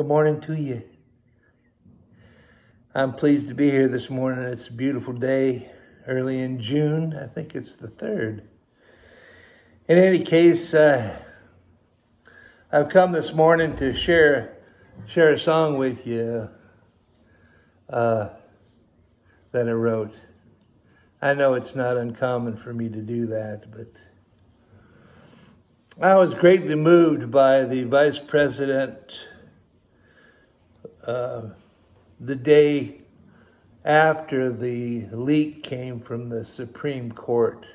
Good morning to you. I'm pleased to be here this morning. It's a beautiful day, early in June. I think it's the 3rd. In any case, uh, I've come this morning to share share a song with you uh, that I wrote. I know it's not uncommon for me to do that, but I was greatly moved by the vice president uh, the day after the leak came from the Supreme Court.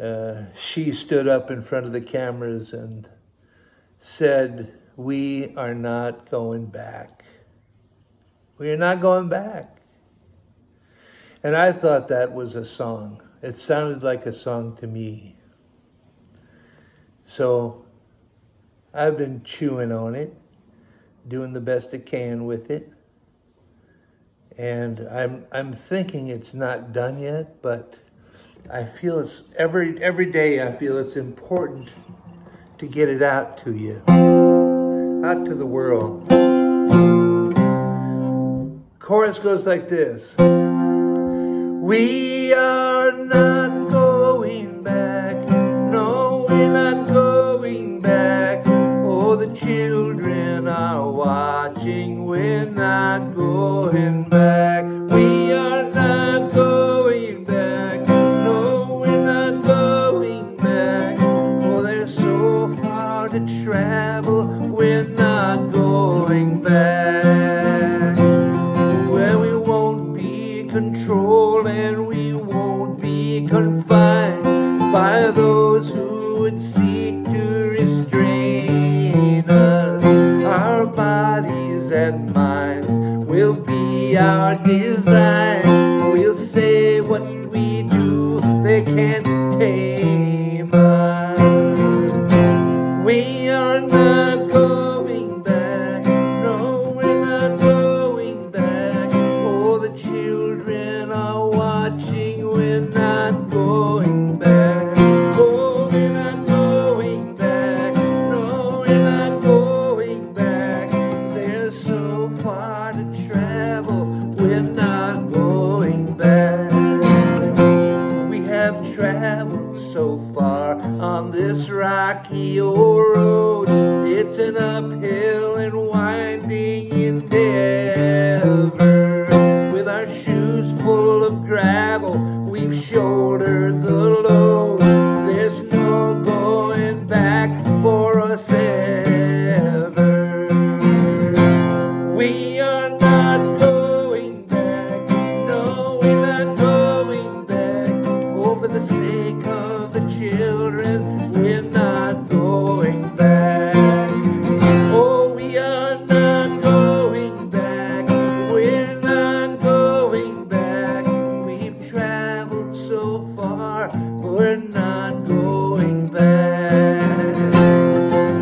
Uh, she stood up in front of the cameras and said, We are not going back. We are not going back. And I thought that was a song. It sounded like a song to me. So I've been chewing on it, doing the best it can with it. And I'm I'm thinking it's not done yet, but I feel it's every every day I feel it's important to get it out to you. Out to the world. Chorus goes like this. We are not going back. No, we're not going back. Oh, the children are watching. We're not going back. We are not going back. No, we're not going back. Oh, there's so far to travel. We're not going back. Where we won't be controlled and we won't be confined and minds will be our design. We'll say what we do, they can't rocky old road. It's an uphill and winding endeavor. With our shoes full of gravel, we've shouldered the load. There's no going back for us ever. We are not we're not going back.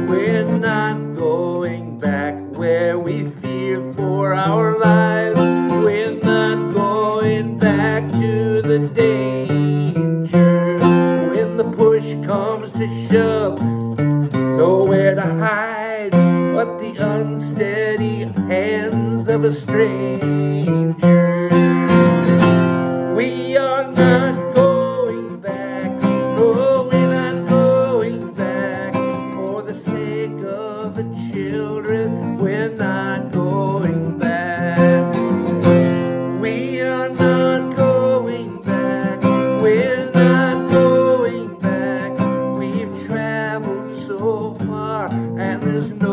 We're not going back where we fear for our lives. We're not going back to the danger. When the push comes to shove, nowhere to hide but the unsteady hands of a stranger. We are not We are not going back. We're not going back. We've traveled so far, and there's no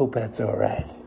Hope that's all right.